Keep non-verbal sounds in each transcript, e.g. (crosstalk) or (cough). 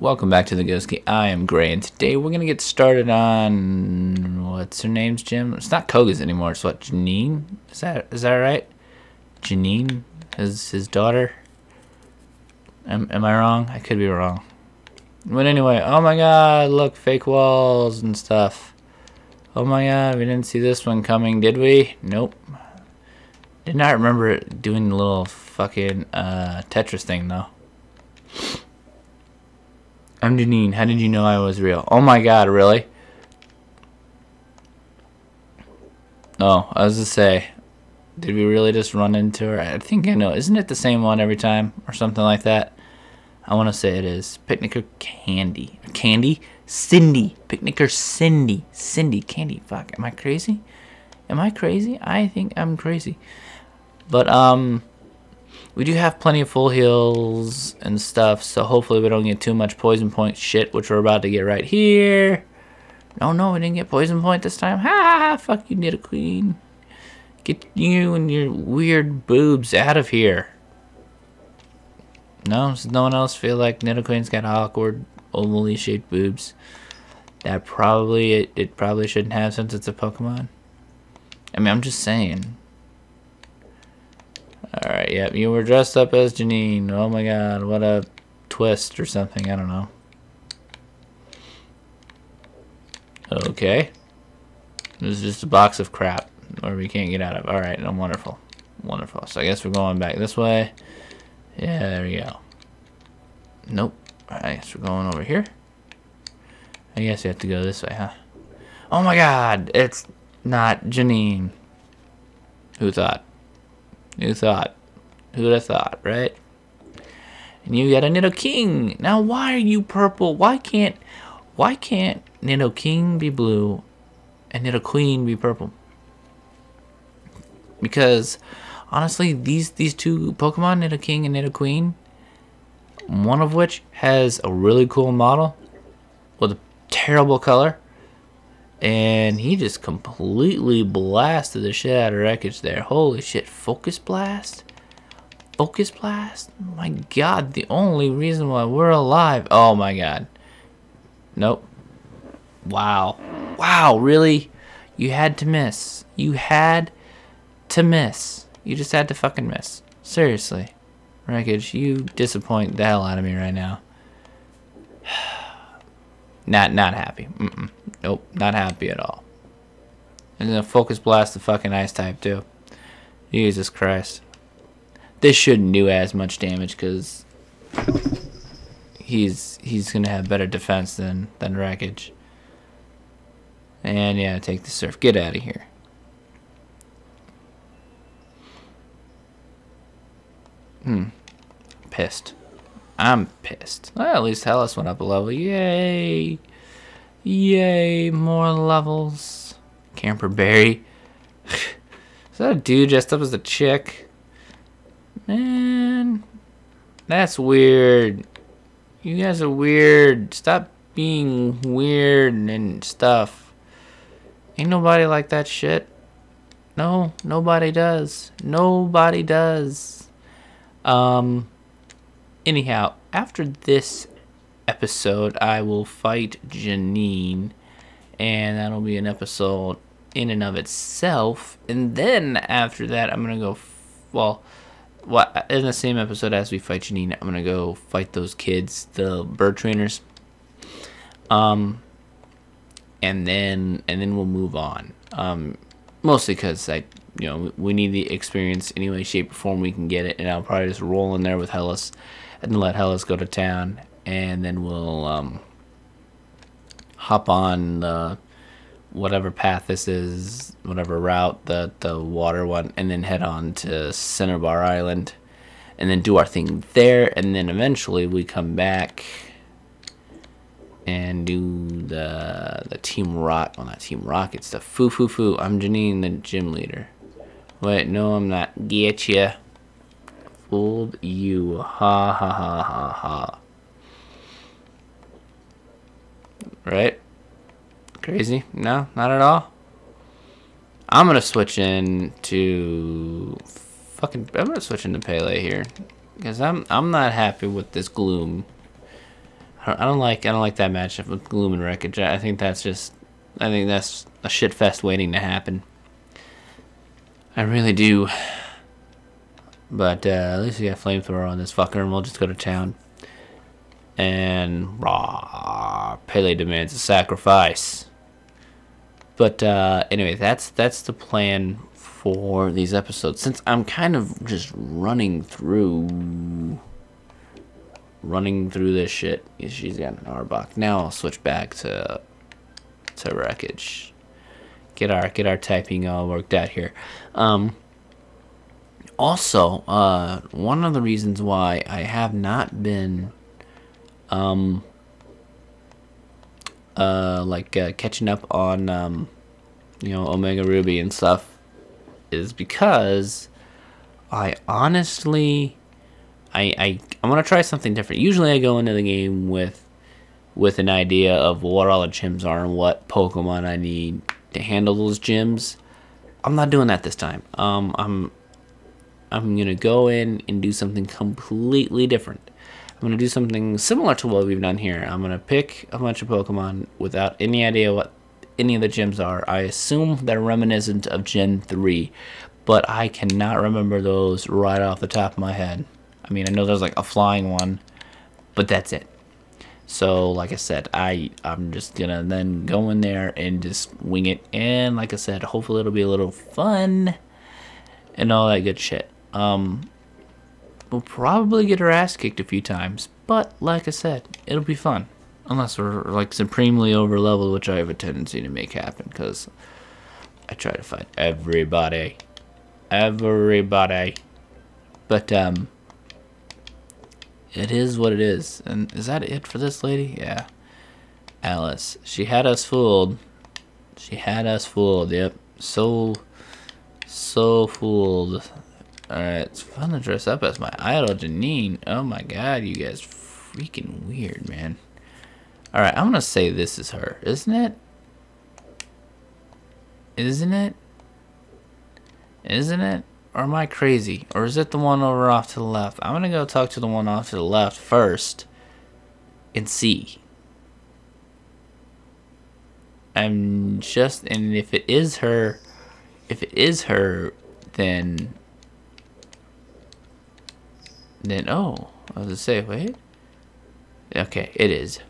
Welcome back to the Ghost Key. I am Gray, and today we're gonna get started on what's her name's gym? It's not Koga's anymore. It's what Janine? Is that is that right? Janine is his daughter. Am am I wrong? I could be wrong. But anyway, oh my God! Look, fake walls and stuff. Oh my God, we didn't see this one coming, did we? Nope. Did not remember doing the little fucking uh, Tetris thing though. I'm Janine. How did you know I was real? Oh my god, really? Oh, I was to say, did we really just run into her? I think I know. Isn't it the same one every time or something like that? I want to say it is. Picnicker Candy. Candy? Cindy. Picnicker Cindy. Cindy. Candy. Fuck. Am I crazy? Am I crazy? I think I'm crazy. But, um, we do have plenty of full heals and stuff, so hopefully we don't get too much poison point shit, which we're about to get right here. No, no, we didn't get poison point this time. Ha ha ha, fuck you, Nidoqueen. Get you and your weird boobs out of here. No, does no one else feel like Nidoqueen's got awkward, ovally shaped boobs? That probably, it, it probably shouldn't have since it's a Pokemon. I mean, I'm just saying. Alright, yep, you were dressed up as Janine. Oh my god, what a twist or something, I don't know. Okay. This is just a box of crap where we can't get out of. Alright, no, wonderful. Wonderful. So I guess we're going back this way. Yeah, there we go. Nope. I guess we're going over here. I guess we have to go this way, huh? Oh my god, it's not Janine. Who thought? Who thought? Who'd have thought, right? And you got a Nidoking. Now, why are you purple? Why can't, why can't Nidoking be blue and Nidoqueen be purple? Because, honestly, these these two Pokemon, Nidoking and Nidoqueen, one of which has a really cool model with a terrible color, and he just completely blasted the shit out of wreckage there. Holy shit, Focus Blast? Focus Blast? My god, the only reason why we're alive. Oh my god. Nope. Wow. Wow, really? You had to miss. You had to miss. You just had to fucking miss. Seriously. Wreckage, you disappoint the hell out of me right now. (sighs) not not happy. Mm -mm. Nope, not happy at all. And then focus blast the fucking ice type too. Jesus Christ. This shouldn't do as much damage because he's he's gonna have better defense than than wreckage. And yeah, take the surf. Get out of here. Hmm. Pissed. I'm pissed. Well, at least Hellas went up a level. Yay! Yay, more levels. Camper Barry. (laughs) Is that a dude dressed up as a chick? Man, that's weird. You guys are weird. Stop being weird and stuff. Ain't nobody like that shit. No, nobody does. Nobody does. Um, anyhow, after this episode, I will fight Janine, and that'll be an episode in and of itself. And then after that, I'm gonna go. well, well, in the same episode as we fight Janine, I'm gonna go fight those kids, the bird trainers. Um, and then and then we'll move on. Um, mostly because I, you know, we need the experience any way, shape, or form we can get it, and I'll probably just roll in there with Hellas, and let Hellas go to town, and then we'll um, hop on the whatever path this is, whatever route, the the water one, and then head on to Cinnabar Island, and then do our thing there, and then eventually we come back and do the the Team Rock, well not Team Rocket stuff. Foo foo foo. I'm Janine, the gym leader. Wait, no, I'm not. Get ya. Fooled you. Ha ha ha ha ha. Right? Crazy? No, not at all. I'm gonna switch in to fucking. I'm gonna switch into Pele here because I'm I'm not happy with this gloom. I don't like I don't like that matchup with Gloom and Wreckage. I think that's just I think that's a shit fest waiting to happen. I really do. But uh, at least we got flamethrower on this fucker, and we'll just go to town. And raw Pele demands a sacrifice. But uh, anyway, that's that's the plan for these episodes. Since I'm kind of just running through running through this shit. She's got an Arbok. Now I'll switch back to to wreckage. Get our get our typing all worked out here. Um, also, uh, one of the reasons why I have not been um, uh, like uh, catching up on um, you know Omega Ruby and stuff is because I honestly I I I want to try something different. Usually I go into the game with with an idea of what all the gyms are and what Pokemon I need to handle those gyms. I'm not doing that this time. Um, I'm I'm gonna go in and do something completely different. I'm gonna do something similar to what we've done here. I'm gonna pick a bunch of Pokemon without any idea what any of the gyms are. I assume they're reminiscent of Gen 3, but I cannot remember those right off the top of my head. I mean, I know there's like a flying one, but that's it. So, like I said, I I'm just gonna then go in there and just wing it, and like I said, hopefully it'll be a little fun and all that good shit. Um, we'll probably get our ass kicked a few times, but like I said, it'll be fun. Unless we're like supremely over leveled, which I have a tendency to make happen, because I try to fight everybody, everybody. But um, it is what it is. And is that it for this lady? Yeah. Alice. She had us fooled. She had us fooled. Yep. So, so fooled. Alright, it's fun to dress up as my idol, Janine. Oh my god, you guys freaking weird, man. Alright, I'm gonna say this is her, isn't it? Isn't it? Isn't it? Or am I crazy? Or is it the one over off to the left? I'm to go talk to the one off to the left first and see. I'm just, and if it is her, if it is her, then, then, oh, I was to say, wait. Okay, it is.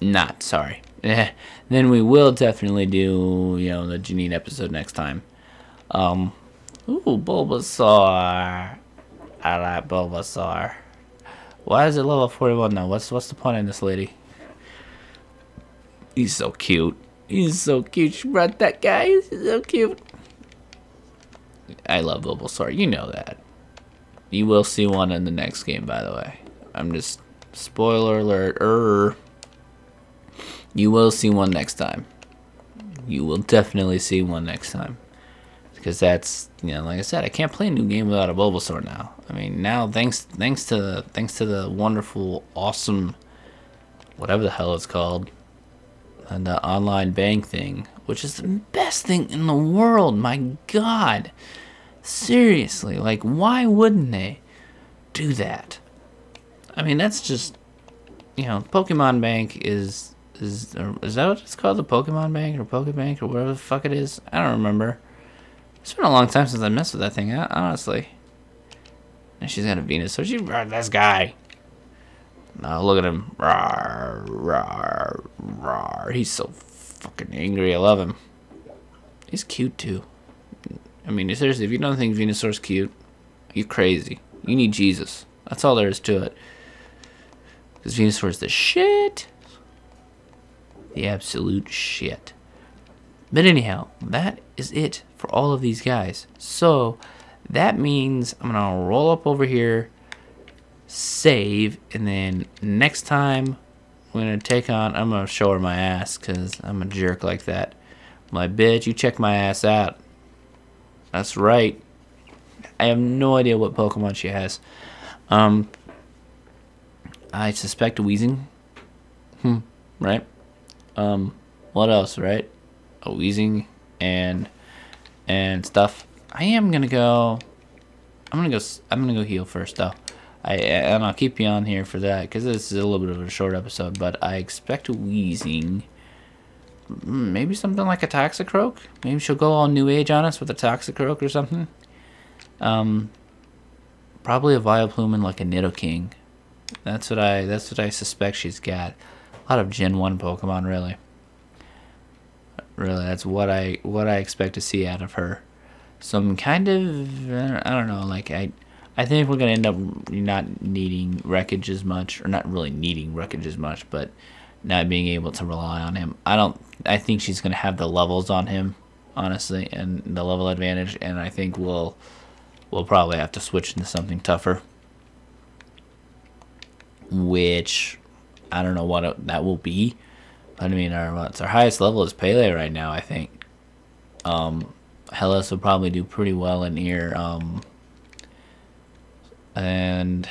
Not, sorry. then we will definitely do, you know, the Janine episode next time. Um, Ooh, Bulbasaur. I like Bulbasaur. Why is it level 41 now? What's what's the point in this lady? He's so cute. He's so cute. She brought that guy. He's so cute. I love Bulbasaur. You know that. You will see one in the next game, by the way. I'm just... Spoiler alert. Er. You will see one next time. You will definitely see one next time because that's you know like I said I can't play a new game without a Bulbasaur now. I mean now thanks thanks to thanks to the wonderful awesome whatever the hell it's called and the online bank thing, which is the best thing in the world. My God, seriously, like why wouldn't they do that? I mean that's just you know Pokemon Bank is is is that what it's called the Pokemon Bank or Pokebank or whatever the fuck it is? I don't remember. It's been a long time since I messed with that thing, honestly. And she's got a Venusaur. She r this guy. Now look at him. Rawr, rawr, rawr. He's so fucking angry. I love him. He's cute too. I mean, seriously, if you don't think Venusaur's cute, you're crazy. You need Jesus. That's all there is to it. Because Venusaur's the shit. The absolute shit. But anyhow, that is it for all of these guys. So that means I'm going to roll up over here, save, and then next time I'm going to take on, I'm going to show her my ass because I'm a jerk like that. My bitch, you check my ass out. That's right. I have no idea what Pokemon she has. Um, I suspect Weezing. Hmm, right? Um, what else, right? A Weezing and and stuff. I am gonna go. I'm gonna go. I'm gonna go heal first though. I and I'll keep you on here for that because this is a little bit of a short episode. But I expect Weezing. Mm, Maybe something like a Toxicroak. Maybe she'll go all new age on us with a Toxicroak or something. Um, probably a Vileplume and like a Nidoking. That's what I. That's what I suspect she's got. A lot of Gen One Pokemon, really. Really, that's what I what I expect to see out of her. So I'm kind of I don't know. Like I, I think we're gonna end up not needing wreckage as much, or not really needing wreckage as much, but not being able to rely on him. I don't. I think she's gonna have the levels on him, honestly, and the level advantage, and I think we'll we'll probably have to switch into something tougher. Which I don't know what it, that will be. I mean, our what's our highest level is Pele right now. I think. Um, Hellas will probably do pretty well in here. Um, and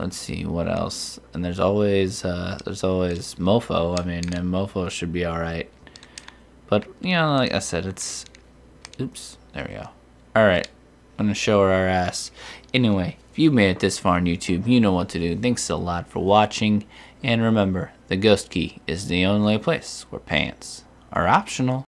let's see what else. And there's always uh, there's always Mofo. I mean, Mofo should be all right. But you know, like I said, it's oops. There we go. All right, I'm gonna show her our ass. Anyway, if you made it this far on YouTube, you know what to do. Thanks a lot for watching. And remember, the Ghost Key is the only place where pants are optional.